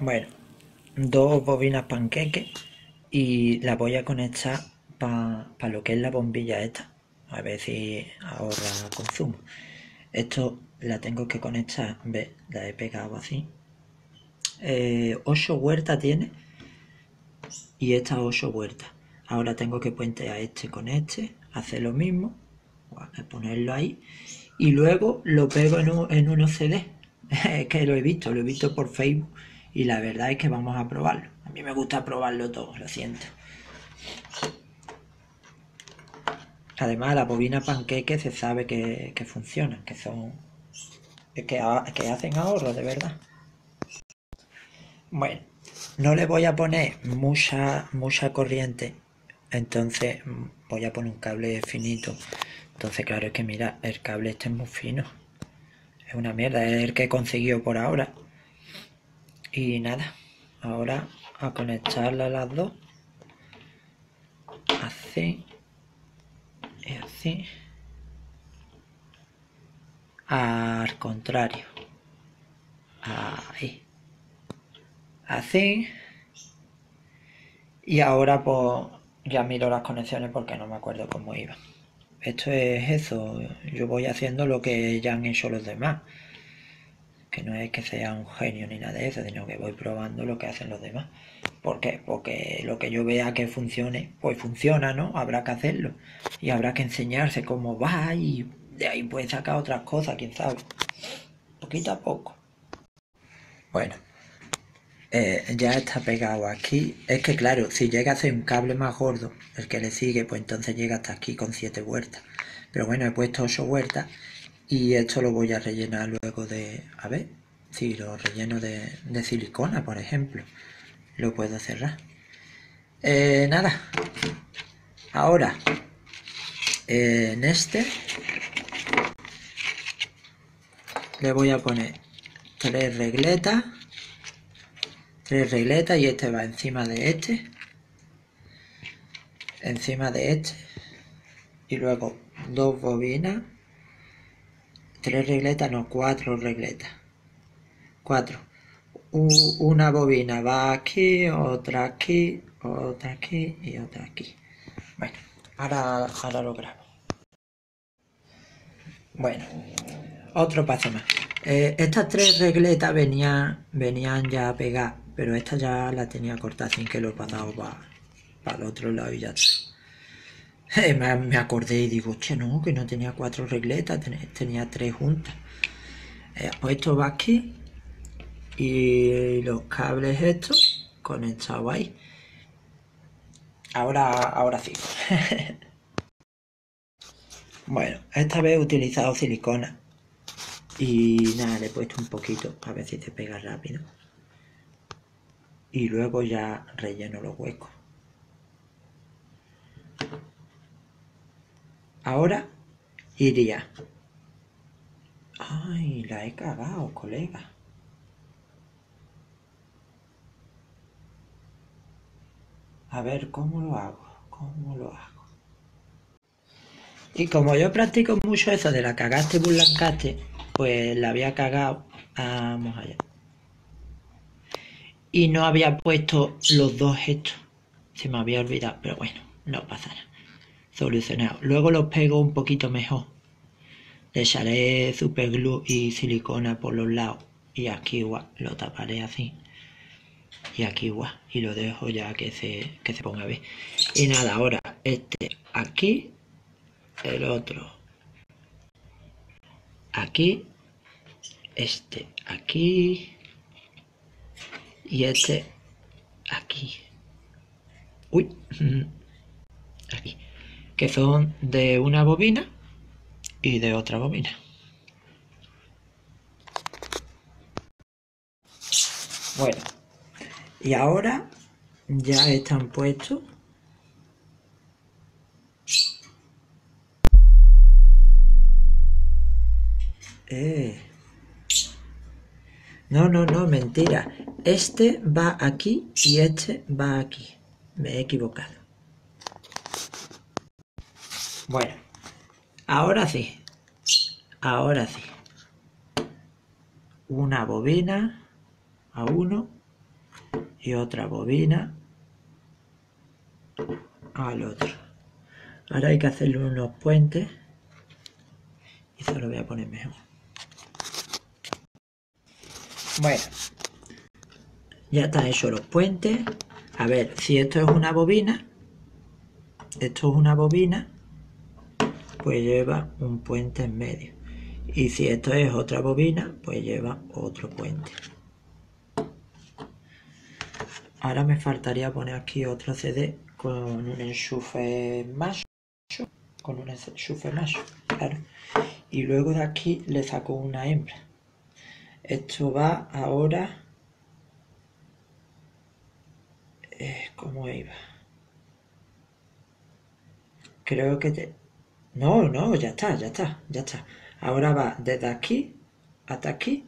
Bueno, dos bobinas panqueques y la voy a conectar para lo que es la bombilla esta. A ver si ahorra consumo. Esto la tengo que conectar, ve, la he pegado así. Eh, 8 huertas tiene y esta 8 huertas. Ahora tengo que puentear este con este, hacer lo mismo, ponerlo ahí y luego lo pego en, un, en unos CD. que lo he visto, lo he visto por Facebook y la verdad es que vamos a probarlo. A mí me gusta probarlo todo, lo siento. Además, la bobina panqueque se sabe que, que funcionan, que son. Que, que hacen ahorro, de verdad. Bueno, no le voy a poner mucha, mucha corriente, entonces voy a poner un cable finito. Entonces, claro, es que mira, el cable este es muy fino. Es una mierda, es el que he conseguido por ahora. Y nada, ahora a conectarla las dos. Así. Y así. Al contrario. Ahí. Así. Y ahora pues ya miro las conexiones porque no me acuerdo cómo iba. Esto es eso. Yo voy haciendo lo que ya han hecho los demás que no es que sea un genio ni nada de eso, sino que voy probando lo que hacen los demás. ¿Por qué? Porque lo que yo vea que funcione, pues funciona, ¿no? Habrá que hacerlo. Y habrá que enseñarse cómo va y de ahí puede sacar otras cosas, quién sabe. Poquito a poco. Bueno, eh, ya está pegado aquí. Es que claro, si llega a ser un cable más gordo, el que le sigue, pues entonces llega hasta aquí con 7 vueltas. Pero bueno, he puesto 8 vueltas y esto lo voy a rellenar luego de, a ver, si lo relleno de, silicona, por ejemplo, lo puedo cerrar. Eh, nada, ahora, en este, le voy a poner tres regletas, tres regletas y este va encima de este, encima de este, y luego dos bobinas tres regletas, no, cuatro regletas. Cuatro. una bobina va aquí, otra aquí, otra aquí y otra aquí. Bueno, ahora, ahora lo grabo. Bueno, otro paso más. Eh, estas tres regletas venían, venían ya pegadas, pero esta ya la tenía cortada sin que lo he pasado para el otro lado y ya está. Eh, me, acordé y digo, che, no, que no tenía cuatro regletas, tenía tres juntas. Eh, pues esto va aquí y los cables estos conectados ahí. Ahora, ahora sí. bueno, esta vez he utilizado silicona y nada, le he puesto un poquito a ver si se pega rápido. Y luego ya relleno los huecos. Ahora iría. Ay, la he cagado, colega. A ver, ¿cómo lo hago? ¿Cómo lo hago? Y como yo practico mucho eso de la cagaste y burlancaste, pues la había cagado. Vamos allá. Y no había puesto los dos estos. Se me había olvidado, pero bueno, no pasa nada solucionado. Luego los pego un poquito mejor. Le echaré glue y silicona por los lados. Y aquí igual lo taparé así. Y aquí igual. Y lo dejo ya que se, que se ponga bien. Y nada, ahora este aquí. El otro aquí. Este aquí. Y este aquí. Uy. Que son de una bobina y de otra bobina. Bueno, y ahora ya están puestos. Eh. No, no, no, mentira. Este va aquí y este va aquí. Me he equivocado. Bueno, ahora sí. Ahora sí. Una bobina a uno y otra bobina al otro. Ahora hay que hacerle unos puentes y se lo voy a poner mejor. Bueno, ya están hechos los puentes. A ver, si esto es una bobina, esto es una bobina, pues lleva un puente en medio. Y si esto es otra bobina, pues lleva otro puente. Ahora me faltaría poner aquí otro CD con un enchufe macho, con un enchufe macho, claro. Y luego de aquí le saco una hembra. Esto va ahora... Eh, ¿Cómo iba? Creo que... Te... No, no, ya está, ya está, ya está. Ahora va desde aquí hasta aquí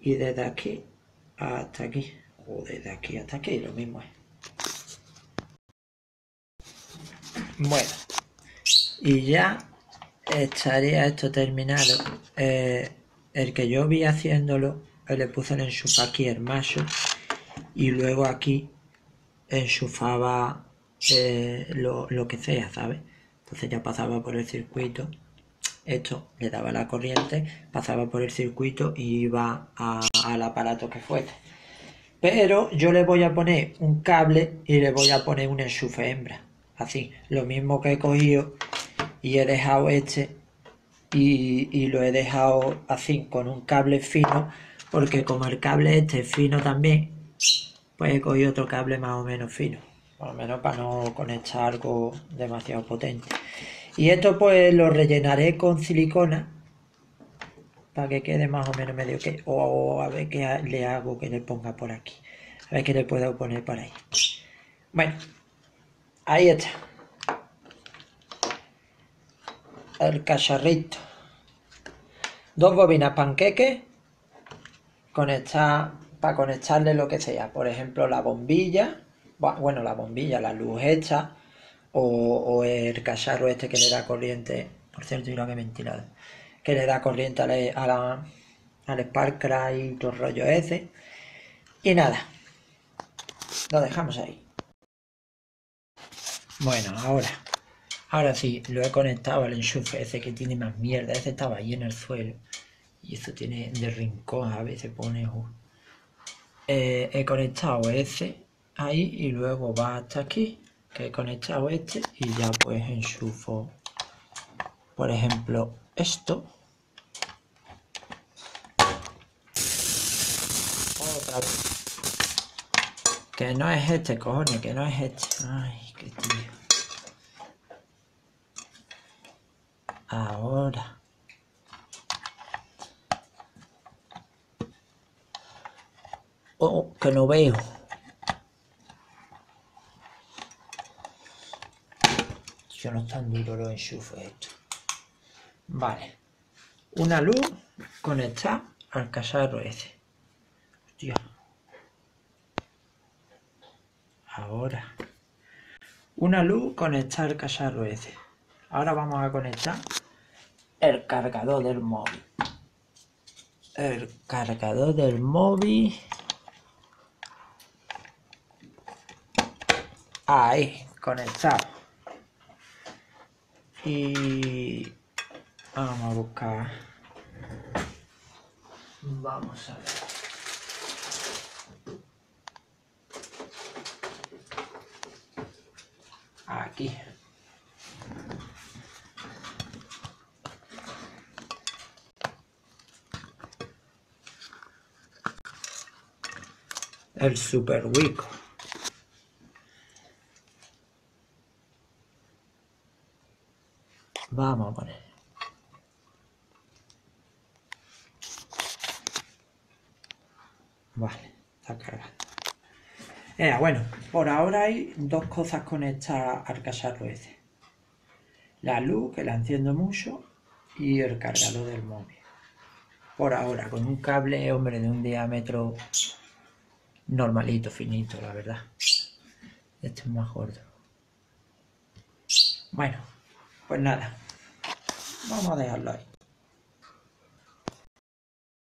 y desde aquí hasta aquí. O desde aquí hasta aquí, lo mismo es. Bueno, y ya estaría esto terminado. Eh, el que yo vi haciéndolo, le puse el enchufe aquí el macho y luego aquí enchufaba eh, lo, que sea, ¿sabes? Entonces ya pasaba por el circuito, esto le daba la corriente, pasaba por el circuito y iba al aparato que fuese. Pero yo le voy a poner un cable y le voy a poner un enchufe hembra así, lo mismo que he cogido y he dejado este y, lo he dejado así con un cable fino porque como el cable este es fino también pues he cogido otro cable más o menos fino por lo menos para no conectar algo demasiado potente y esto pues lo rellenaré con silicona para que quede más o menos medio que o a ver qué le hago que le ponga por aquí a ver qué le puedo poner por ahí bueno Ahí está. El cacharrito. Dos bobinas panqueques. Conectar, para conectarle lo que sea. Por ejemplo, la bombilla. Bueno, la bombilla, la luz hecha. O, el cacharro este que le da corriente. Por cierto, lo que ventilado. Que le da corriente a la, al Sparkra y todo el rollo ese. Y nada. Lo dejamos ahí. Bueno, ahora, ahora sí, lo he conectado al enchufe ese que tiene más mierda. Ese estaba ahí en el suelo. Y eso tiene de rincón, a veces pone... Eh, he conectado ese ahí y luego va hasta aquí, que he conectado este y ya pues enchufo, por ejemplo, esto. Otra vez. Que no es este, cojones, que no es este. Ay, qué tío. Ahora. Oh, que no veo. No tan duro lo enchufe esto. Vale. Una luz conectada al cacharro ese. Hostia. Ahora. Una luz conectar el cacharro ese. Ahora vamos a conectar el cargador del móvil. El cargador del móvil. Ahí, conectado. Y vamos a buscar. Vamos a ver. aquí. El super Wico. Vamos a poner. Vale, está cargando. Eh, bueno, por ahora hay dos cosas conectadas al cacharro ese. La luz, que la enciendo mucho, y el cargador del móvil. Por ahora, con un cable, hombre, de un diámetro normalito, finito, la verdad. Este es más gordo. Bueno, pues nada. Vamos a dejarlo ahí.